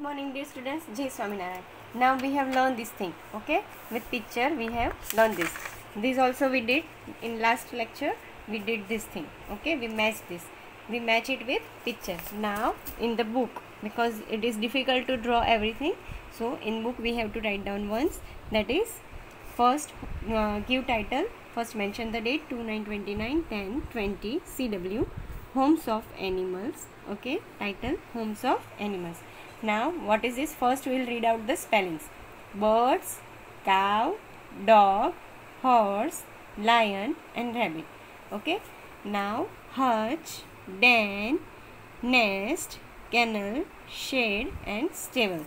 Good morning dear students, Jai Swaminarayan. Now we have learned this thing, okay? With picture we have learned this. This also we did in last lecture. We did this thing, okay? We match this. We match it with picture. Now in the book, because it is difficult to draw everything, so in book we have to write down once. That is, first uh, give title. First mention the date 2 9 29 10 20 CW homes of animals okay title homes of animals now what is this first we will read out the spellings birds cow dog horse lion and rabbit okay now hutch den nest kennel shed and stable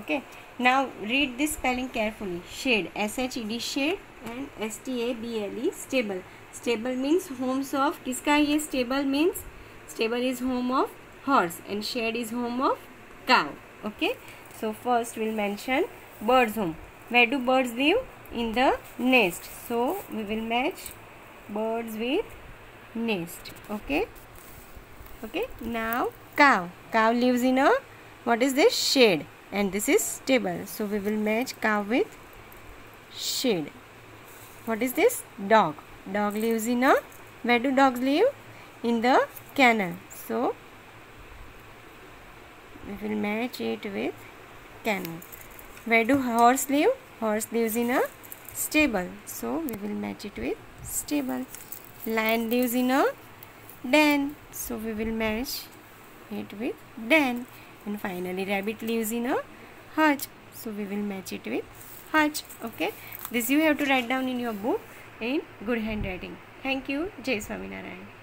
okay now read this spelling carefully shed s h e d shed and s t a b l e stable stable means homes of किसका ये stable means stable is home of horse and shed is home of cow okay? So first we'll mention birds home. Where do birds live? In the nest. So we will match birds with nest okay? Okay now cow. Cow lives in a what is this? Shed. And this is stable. So we will match cow with shed. What is this? Dog. Dog lives in a where do dogs live? In the kennel so we will match it with kennel where do horse live? Horse lives in a stable. So we will match it with stable. Lion lives in a den. So we will match it with den. And finally rabbit lives in a hutch. So we will match it with hutch. Okay? This you have to write down in your book in good handwriting. Thank you. Jai swaminarayan